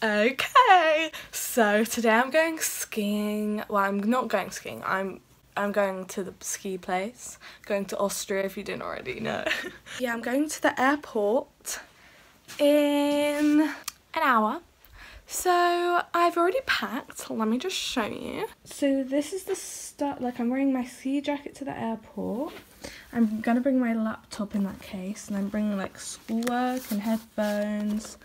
Okay, so today I'm going skiing. Well, I'm not going skiing. I'm I'm going to the ski place. Going to Austria if you didn't already know. yeah, I'm going to the airport in an hour. So I've already packed. Let me just show you. So this is the stuff. Like I'm wearing my ski jacket to the airport. I'm gonna bring my laptop in that case, and I'm bringing like schoolwork and headphones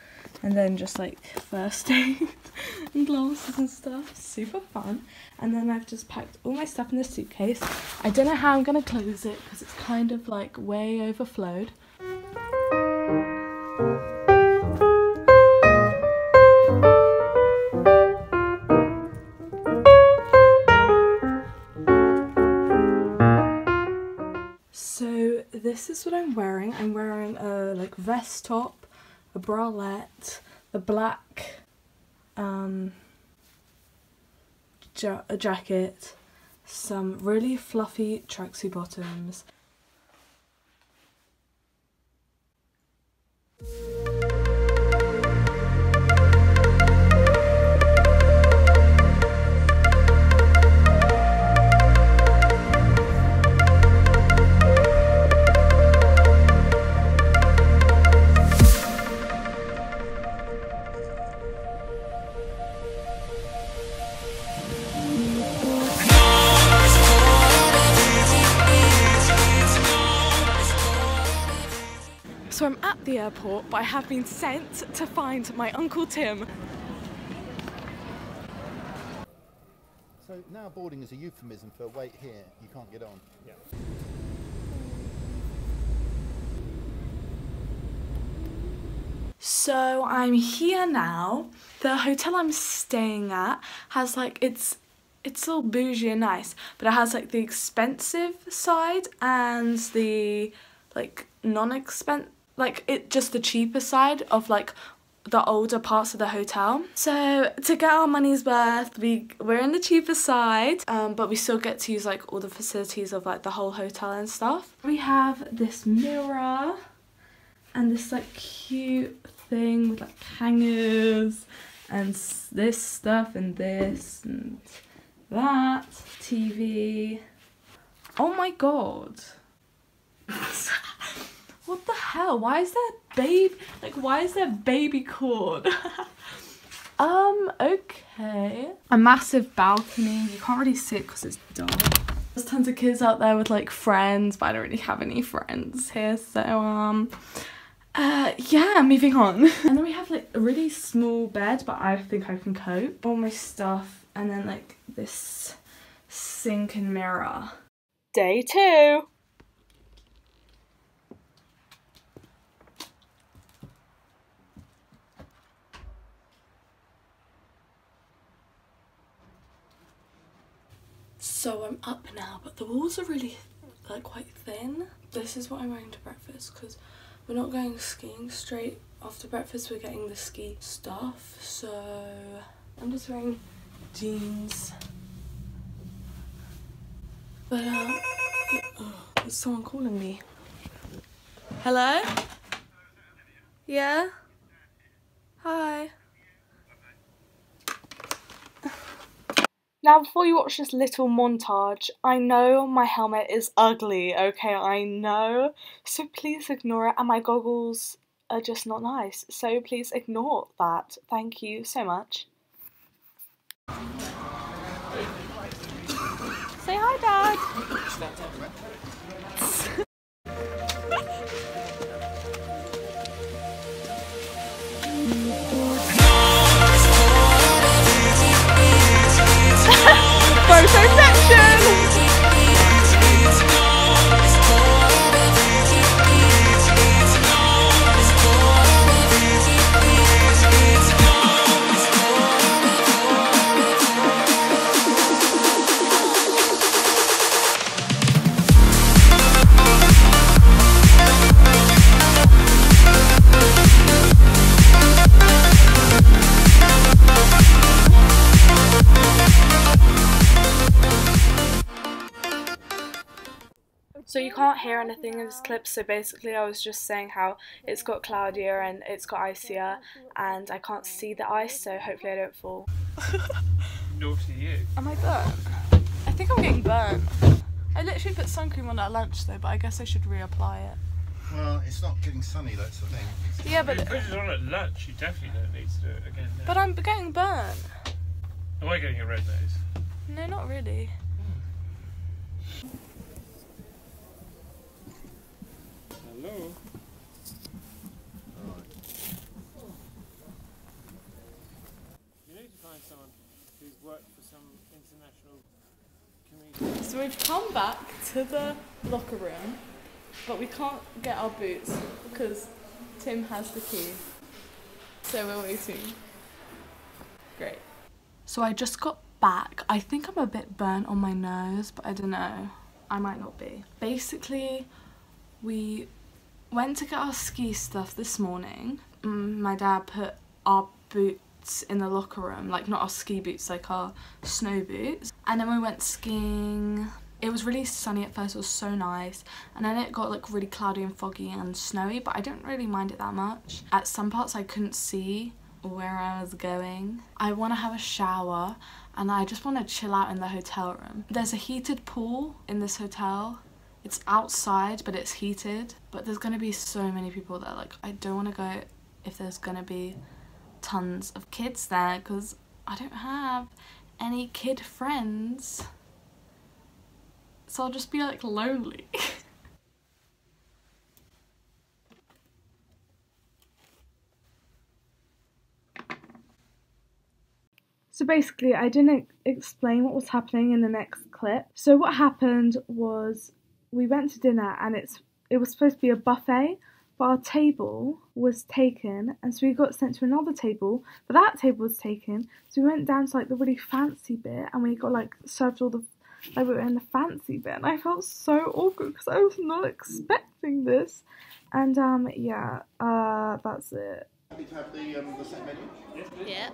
and then just like first aid and glasses and stuff. Super fun. And then I've just packed all my stuff in the suitcase. I don't know how I'm gonna close it because it's kind of like way overflowed. So this is what I'm wearing. I'm wearing a like vest top a bralette, a black um, ja a jacket, some really fluffy tracksuit bottoms. The airport, but I have been sent to find my Uncle Tim. So now boarding is a euphemism for wait here, you can't get on. Yeah. So I'm here now. The hotel I'm staying at has like it's it's all bougie and nice, but it has like the expensive side and the like non-expensive like it just the cheaper side of like the older parts of the hotel. So to get our money's worth, we we're in the cheaper side, um, but we still get to use like all the facilities of like the whole hotel and stuff. We have this mirror and this like cute thing with like hangers and this stuff and this and that TV. Oh my god. What the hell? Why is there baby like why is there baby cord? um, okay. A massive balcony. You can't really see it because it's dark. There's tons of kids out there with like friends, but I don't really have any friends here, so um uh yeah, moving on. and then we have like a really small bed, but I think I can cope. All my stuff and then like this sink and mirror. Day two. So I'm up now, but the walls are really like quite thin. This is what I'm wearing to breakfast because we're not going skiing straight after breakfast. We're getting the ski stuff. So I'm just wearing jeans. But uh, oh, there's someone calling me. Hello? Yeah? Hi. Now, before you watch this little montage, I know my helmet is ugly, okay, I know, so please ignore it, and my goggles are just not nice, so please ignore that. Thank you so much. Say hi, Dad! Can't hear anything in this clip, so basically I was just saying how it's got cloudier and it's got icier, and I can't see the ice, so hopefully I don't fall. Naughty you. Am I burnt? I think I'm getting burnt. I literally put sun cream on at lunch though, but I guess I should reapply it. Well, it's not getting sunny, that's the thing. Yeah, But but if you put it on at lunch, you definitely don't need to do it again now. but I'm getting burnt. Am I getting a red nose? No, not really. Hello? You need to find someone who's worked for some international. So we've come back to the locker room, but we can't get our boots because Tim has the key. So we're waiting. Great. So I just got back. I think I'm a bit burnt on my nose, but I don't know. I might not be. Basically, we went to get our ski stuff this morning. Mm, My dad put our boots in the locker room, like not our ski boots, like our snow boots. And then we went skiing. It was really sunny at first, it was so nice. And then it got like really cloudy and foggy and snowy, but I didn't really mind it that much. At some parts I couldn't see where I was going. I want to have a shower and I just want to chill out in the hotel room. There's a heated pool in this hotel. It's outside, but it's heated. But there's gonna be so many people there. Like, I don't want to go if there's gonna be tons of kids there because I don't have any kid friends. So I'll just be like lonely. So basically, I didn't explain what was happening in the next clip. So what happened was we went to dinner and it's it was supposed to be a buffet, but our table was taken, and so we got sent to another table, but that table was taken. So we went down to like the really fancy bit, and we got like served all the like we were in the fancy bit, and I felt so awkward because I was not expecting this. And um yeah, uh that's it. Happy to have the, um, the set menu? Yeah.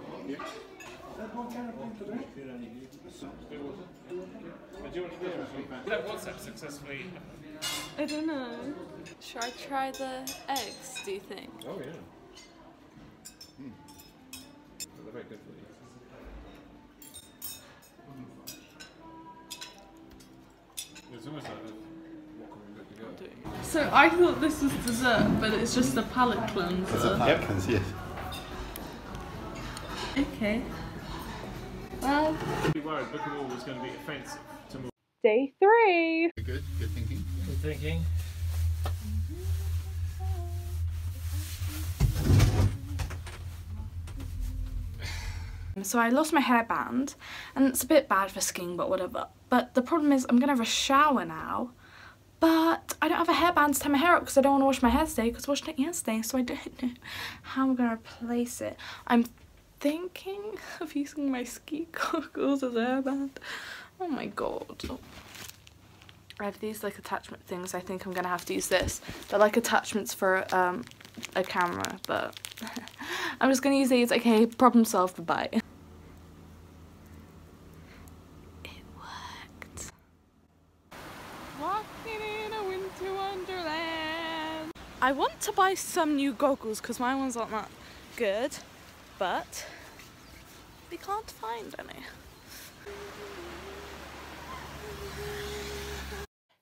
That WhatsApp successfully. I don't know. Should I try the eggs, do you think? Oh, yeah. Hmm. They're very good for you. Like the what can we look together? So I thought this was dessert, but it's just a palate cleanser. Napkins, yes. Okay. Well, Be worried Book of All was going to be offensive to more. day three. Good, good thinking. Good thinking. So I lost my hairband, and it's a bit bad for skiing, but whatever. But the problem is I'm gonna have a shower now, but I don't have a hairband to tie my hair up because I don't want to wash my hair today because I washed it yesterday, so I don't know how I'm gonna replace it. I'm thinking of using my ski goggles as a hairband. Oh my god. I have these like attachment things. I think I'm gonna have to use this. They're like attachments for um, a camera, but I'm just gonna use these. Okay, problem solved. Bye. It worked. Walking in a winter wonderland. I want to buy some new goggles because my ones aren't that good, but we can't find any.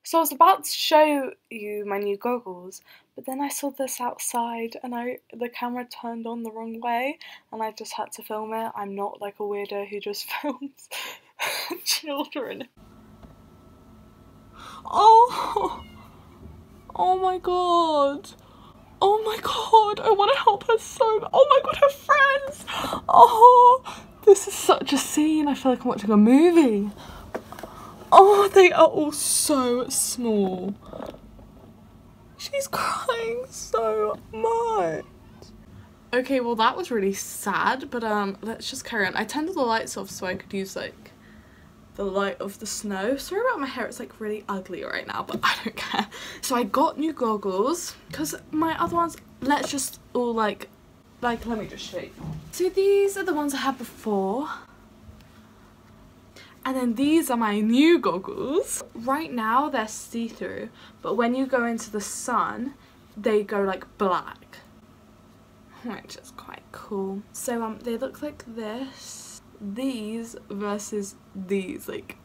So I was about to show you my new goggles, but then I saw this outside and I the camera turned on the wrong way and I just had to film it. I'm not like a weirdo who just films children. Oh Oh my god. Oh my god, I want to help her so Oh my god, her friends! Oh, this is such a scene. I feel like I'm watching a movie. Oh, they are all so small. She's crying so much. Okay, well that was really sad, but um, let's just carry on. I turned the lights off so I could use like the light of the snow. Sorry about my hair, it's like really ugly right now, but I don't care. So I got new goggles because my other ones, let's just all like, like let me just show you. So these are the ones I had before And then these are my new goggles. Right now they're see-through, but when you go into the sun, they go like black, which is quite cool. So um, they look like this. These versus these, like,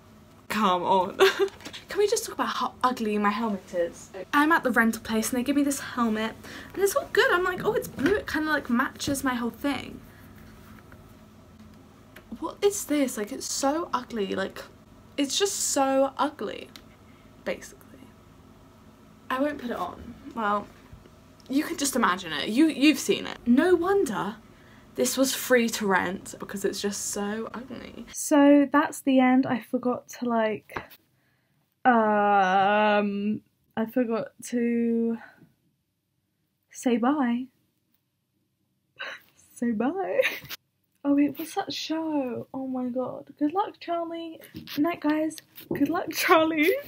come on. Can we just talk about how ugly my helmet is? I'm at the rental place and they give me this helmet and it's all good. I'm like, oh, it's blue. It kind of like matches my whole thing. What is this? Like, it's so ugly. Like, it's just so ugly, basically. I won't put it on. Well, you can just imagine it. You, you've seen it. No wonder this was free to rent because it's just so ugly. So that's the end. I forgot to like um I forgot to say bye. say bye. Oh wait, what's that show? Oh my god. Good luck, Charlie. Night guys. Good luck, Charlie.